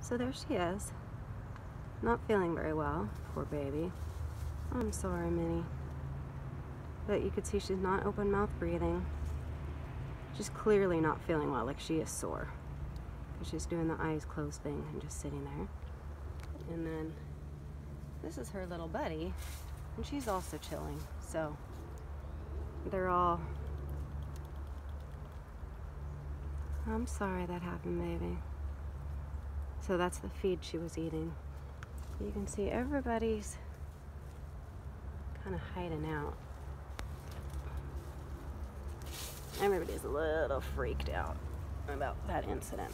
So there she is. Not feeling very well, poor baby. I'm sorry, Minnie. But you could see she's not open mouth breathing. She's clearly not feeling well, like she is sore. Because she's doing the eyes closed thing and just sitting there. And then this is her little buddy, and she's also chilling. So they're all. I'm sorry that happened, baby. So that's the feed she was eating. You can see everybody's kind of hiding out. Everybody's a little freaked out about that incident.